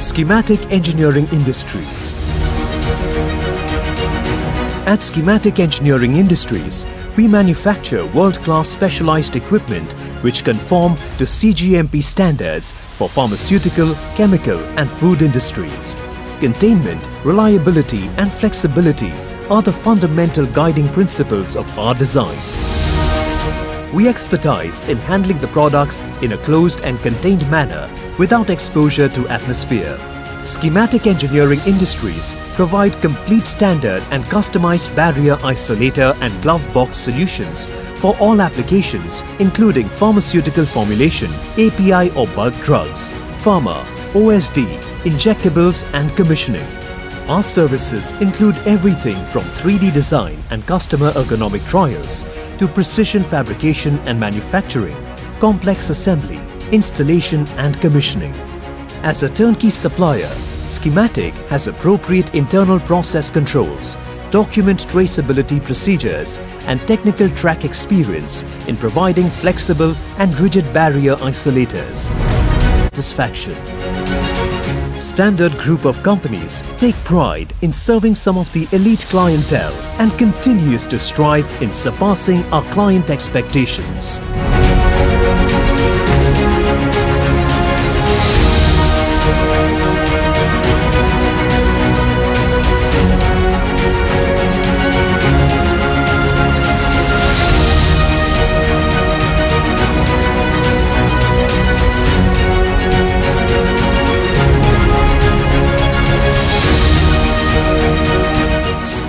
Schematic Engineering Industries. At Schematic Engineering Industries, we manufacture world-class specialized equipment which conform to CGMP standards for pharmaceutical, chemical and food industries. Containment, reliability and flexibility are the fundamental guiding principles of our design. We expertise in handling the products in a closed and contained manner without exposure to atmosphere. Schematic Engineering Industries provide complete standard and customized barrier isolator and glove box solutions for all applications including pharmaceutical formulation, API or bulk drugs, pharma, OSD, injectables and commissioning. Our services include everything from 3D design and customer ergonomic trials to precision fabrication and manufacturing, complex assembly, installation and commissioning. As a turnkey supplier, Schematic has appropriate internal process controls, document traceability procedures and technical track experience in providing flexible and rigid barrier isolators. Satisfaction Standard Group of companies take pride in serving some of the elite clientele and continues to strive in surpassing our client expectations.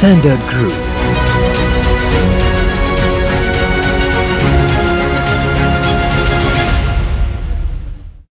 Standard Group.